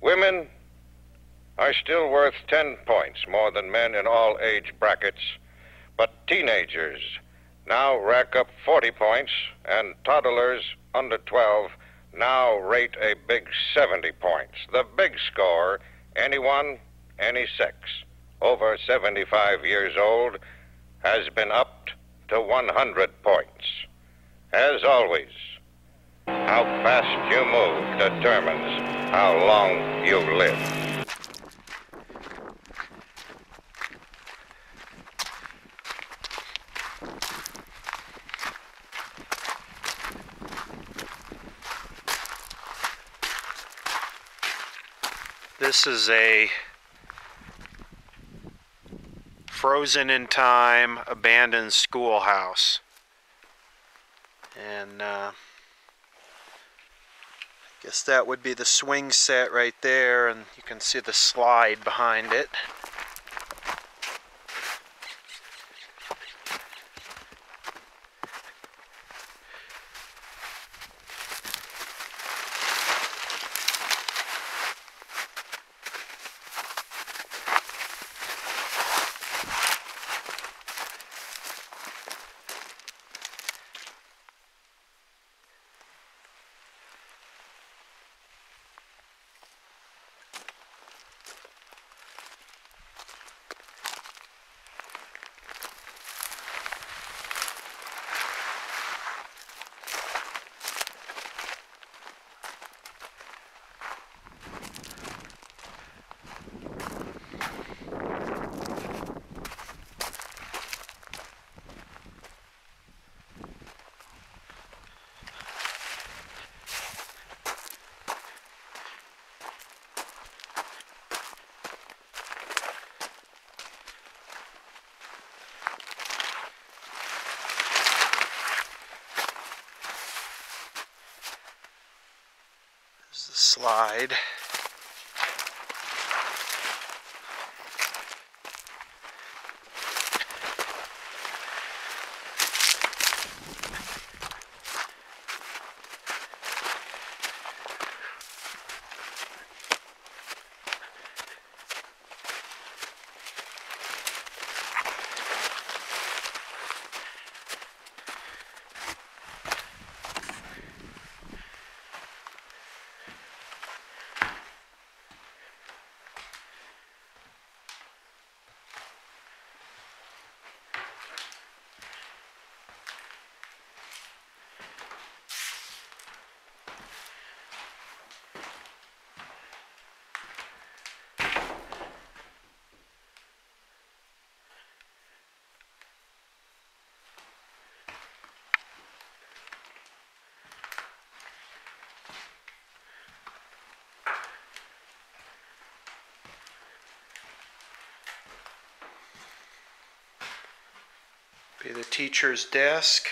Women are still worth 10 points more than men in all age brackets, but teenagers now rack up 40 points, and toddlers under 12 now rate a big 70 points. The big score anyone, any sex, over 75 years old, has been upped to 100 points. As always, how fast you move determines how long you live. This is a frozen in time abandoned schoolhouse. And uh, guess that would be the swing set right there, and you can see the slide behind it. Slide. The teacher's desk.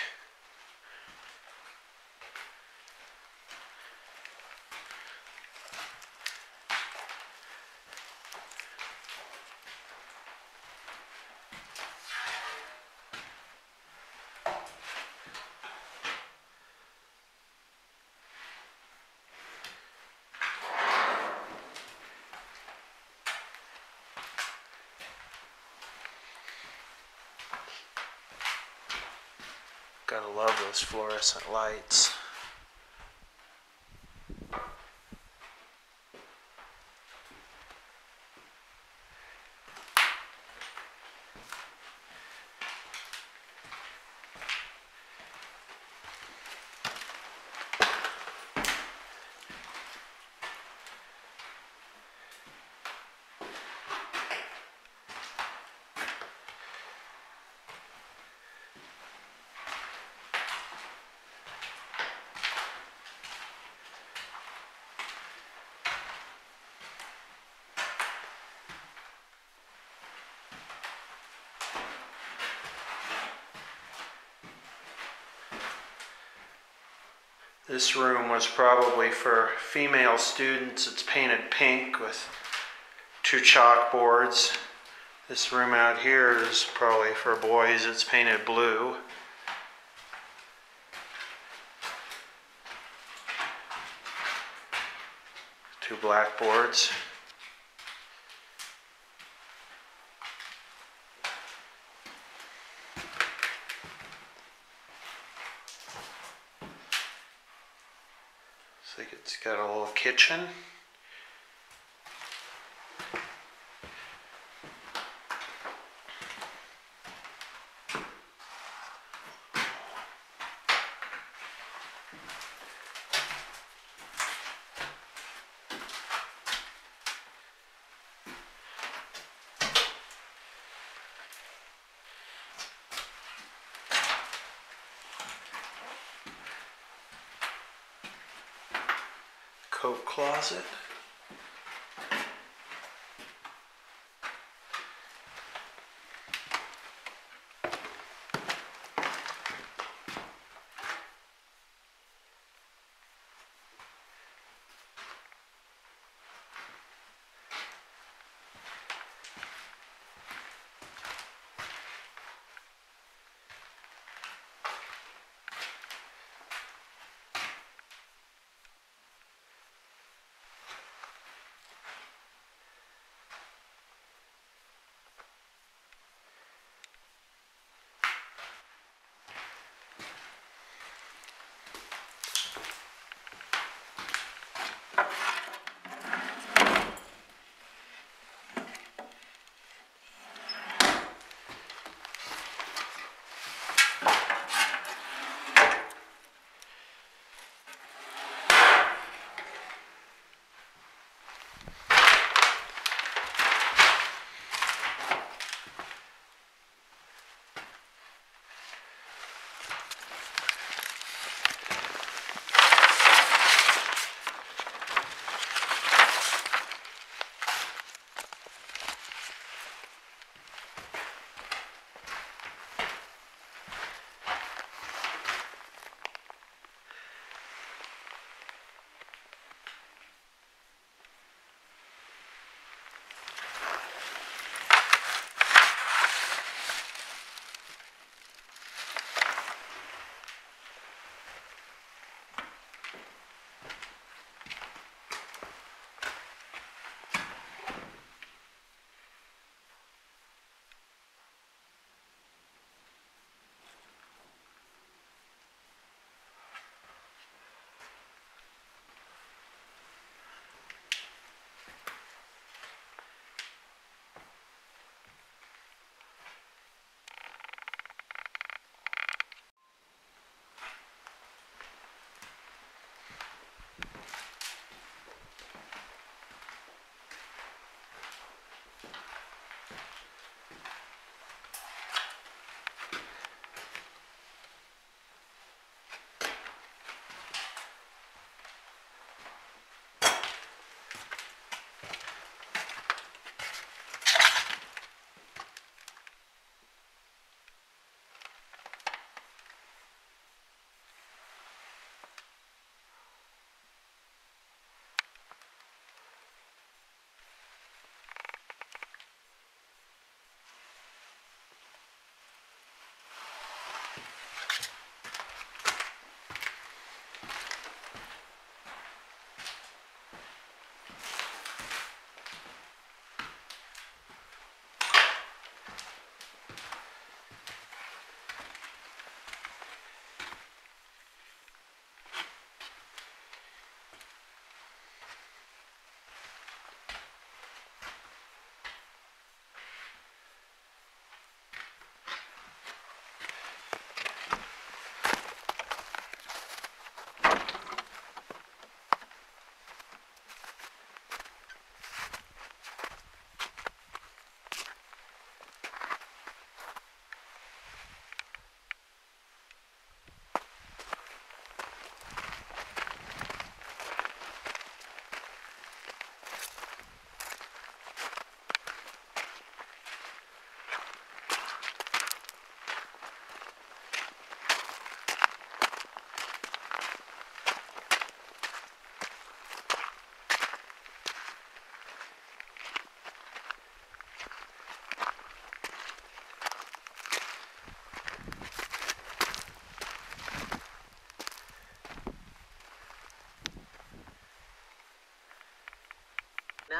Gotta love those fluorescent lights. This room was probably for female students. It's painted pink with two chalkboards. This room out here is probably for boys. It's painted blue. Two blackboards. Looks like it's got a little kitchen. Coat closet.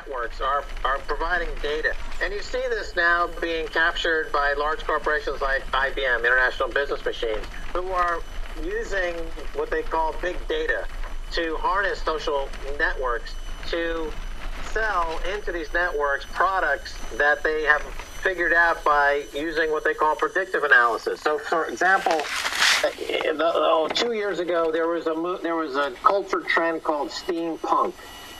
Networks are, are providing data. And you see this now being captured by large corporations like IBM, International Business Machines, who are using what they call big data to harness social networks to sell into these networks products that they have figured out by using what they call predictive analysis. So, for example, uh, uh, two years ago there was a there was a culture trend called steampunk,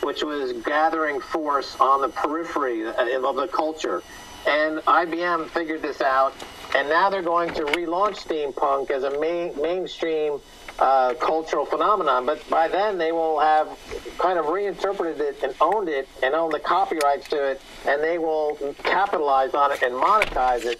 which was gathering force on the periphery of the culture, and IBM figured this out, and now they're going to relaunch steampunk as a main, mainstream uh, cultural phenomenon. But by then, they will have kind of reinterpreted it and owned it and own the copyrights to it, and they will capitalize on it and monetize it.